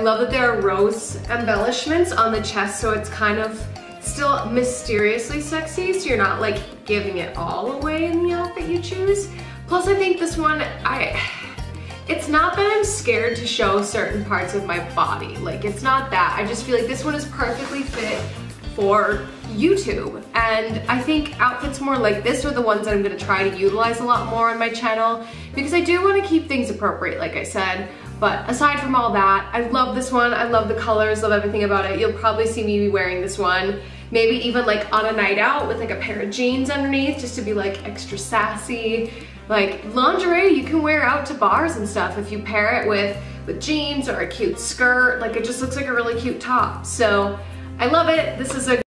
I love that there are rose embellishments on the chest so it's kind of still mysteriously sexy so you're not like giving it all away in the outfit you choose. Plus I think this one, I, it's not that I'm scared to show certain parts of my body. Like it's not that. I just feel like this one is perfectly fit for YouTube. And I think outfits more like this are the ones that I'm gonna try to utilize a lot more on my channel because I do wanna keep things appropriate, like I said. But aside from all that, I love this one. I love the colors, love everything about it. You'll probably see me be wearing this one. Maybe even like on a night out with like a pair of jeans underneath just to be like extra sassy. Like lingerie you can wear out to bars and stuff if you pair it with, with jeans or a cute skirt. Like it just looks like a really cute top. So I love it. This is a